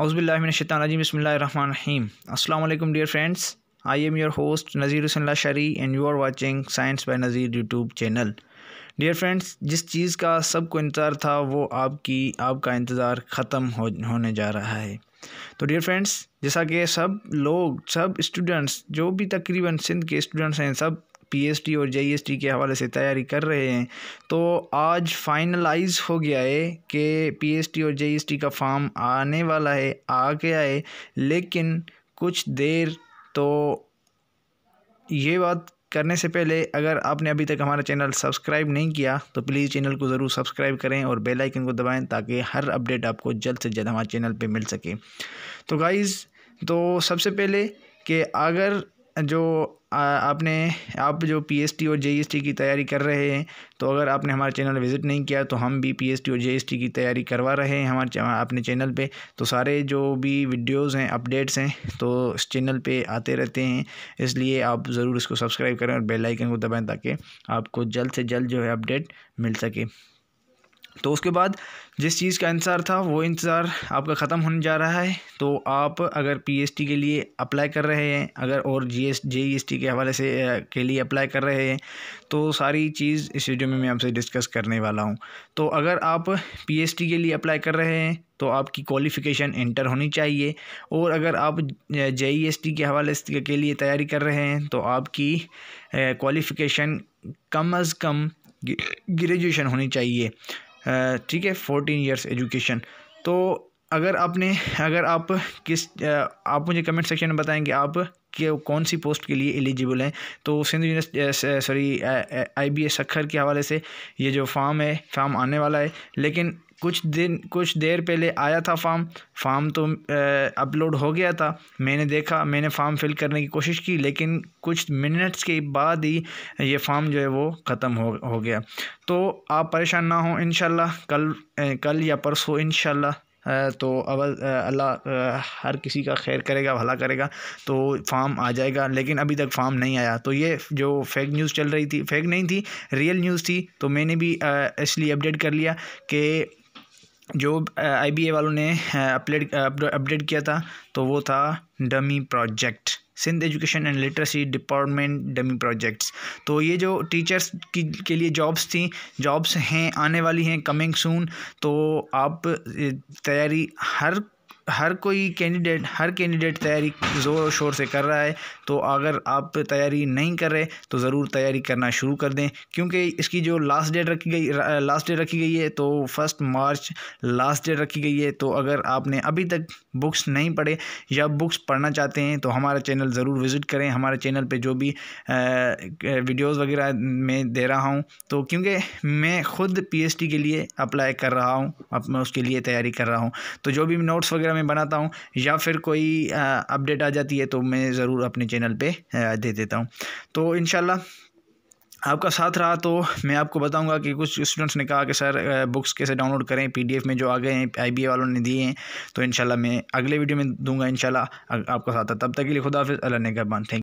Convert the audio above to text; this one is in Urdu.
حوضب اللہ الشیطان الرجیم، بسم اللہ الرحمن الرحیم۔ السلام علیکم dear friends I am your host Nazir Hassan Lashari and you are watching science by Nazir YouTube channel. Dear friends جس چیز کا سب کو انتظار تھا وہ آپ کی، آپ کا انتظار ختم ہو، ہونے جا رہا ہے۔ تو ڈیئر فرینڈس جیسا کہ سب لوگ، سب اسٹوڈنٹس، جو بھی تقریباً سندھ کے اسٹوڈنٹس ہیں، سب پی ایس ٹی اور جے ایس ٹی کے حوالے سے تیاری کر رہے ہیں۔ تو آج فائنلائز ہو گیا ہے کہ پی ایس ٹی اور جے ایس ٹی کا فارم آنے والا ہے آ گیا ہے لیکن کچھ دیر تو یہ بات کرنے سے پہلے اگر آپ نے ابھی تک ہمارا چینل سبسکرائب نہیں کیا تو پلیز چینل کو ضرور سبسکرائب کریں اور بیل آئیکن کو دبائیں تاکہ ہر اپڈیٹ آپ کو جلد سے جلد ہمارے چینل پہ مل سکے۔ تو گائز تو سب سے پہلے کہ اگر جو آپ نے، آپ جو پی ایس ٹی اور جے ایس ٹی کی تیاری کر رہے ہیں، تو اگر آپ نے ہمارے چینل وزٹ نہیں کیا، تو ہم بھی پی ایس ٹی اور جے ایس ٹی کی تیاری کروا رہے ہیں ہمارے اپنے چینل پہ۔ تو سارے جو بھی ویڈیوز ہیں، اپڈیٹس ہیں، تو اس چینل پہ آتے رہتے ہیں۔ اس لیے آپ ضرور اس کو سبسکرائب کریں اور بیل آئیکن کو دبائیں تاکہ آپ کو جلد سے جلد جو ہے اپڈیٹ مل سکے۔ تو اس کے بعد جس چیز کا انتظار تھا وہ انتظار آپ کا ختم ہونے جا رہا ہے۔ تو آپ اگر پی ایس ٹی کے لیے اپلائی کر رہے ہیں، اگر اور G S J E S T کے حوالے سے کے لیے اپلائی کر رہے ہیں، تو ساری چیز اس ویڈیو میں میں آپ سے ڈسکس کرنے والا ہوں۔ تو اگر آپ پی ایس ٹی کے لیے اپلائی کر رہے ہیں، تو آپ کی کوالیفیکیشن انٹر ہونی چاہیے۔ اور اگر آپ جے ای ایس ٹی کے حوالے سے کے لیے تیاری کر رہے ہیں، تو آپ کی کوالیفیکیشن کم از کم گریجویشن ہونی چاہیے۔ ٹھیک ہے فورٹین ایئرس ایجوکیشن تو اگر آپ نے، اگر آپ کس، آپ مجھے کمنٹ سیکشن میں بتائیں کہ آپ کہ کون سی پوسٹ کے لیے ایلیجیبل ہیں۔ تو Sindh university sorry I B S Sukkur کے حوالے سے یہ جو فارم ہے، فارم آنے والا ہے۔ لیکن کچھ دن، کچھ دیر پہلے آیا تھا فارم فارم تو اپلوڈ ہو گیا تھا۔ میں نے دیکھا، میں نے فارم فل کرنے کی کوشش کی، لیکن کچھ منٹس کے بعد ہی یہ فارم جو ہے وہ ختم ہو ہو گیا۔ تو آپ پریشان نہ ہوں، انشاءاللہ، کل کل یا پرسوں، انشاءاللہ۔ تو اب اللہ ہر کسی کا خیر کرے گا، بھلا کرے گا، تو فارم آ جائے گا، لیکن ابھی تک فارم نہیں آیا۔ تو یہ جو فیک نیوز چل رہی تھی فیک نہیں تھی ریئل نیوز تھی، تو میں نے بھی اس لیے اپڈیٹ کر لیا کہ جو آئی بی اے والوں نے اپلیٹ اپڈیٹ کیا تھا، تو وہ تھا dummy project Sindh education and literacy department dummy projects تو یہ جو ٹیچرس کی کے لیے جابس تھیں جابس ہیں، آنے والی ہیں کمنگ سون تو آپ تیاری ہر ہر کوئی کینڈیڈیٹ ہر کینڈیڈیٹ تیاری زور و شور سے کر رہا ہے، تو اگر آپ تیاری نہیں کر رہے تو ضرور تیاری کرنا شروع کر دیں۔ کیونکہ اس کی جو لاسٹ ڈیٹ رکھی گئی لاسٹ ڈیٹ رکھی گئی ہے، تو فسٹ مارچ لاسٹ ڈیٹ رکھی گئی ہے۔ تو اگر آپ نے ابھی تک بکس نہیں پڑھے یا بکس پڑھنا چاہتے ہیں، تو ہمارا چینل ضرور وزٹ کریں۔ ہمارے چینل پہ جو بھی ویڈیوز وغیرہ میں دے رہا ہوں۔ تو کیونکہ میں خود پی ایس ٹی کے لیے اپلائی کر رہا ہوں اب میں اس کے لیے تیاری کر رہا ہوں۔ تو جو بھی نوٹس وغیرہ میں بناتا ہوں یا پھر کوئی اپڈیٹ آ جاتی ہے تو میں ضرور اپنے چینل پہ دے دیتا ہوں۔ تو انشاءاللہ آپ کا ساتھ رہا تو میں آپ کو بتاؤں گا کہ کچھ اسٹوڈنٹس نے کہا کہ سر بکس کیسے ڈاؤن لوڈ کریں پی ڈی ایف میں جو آ گئے ہیں آئی بی اے والوں نے دیے ہیں۔ تو انشاءاللہ میں اگلے ویڈیو میں دوں گا انشاءاللہ آپ کا ساتھ تب تک کے لیے خدا حافظ، اللہ نے گربان تھینک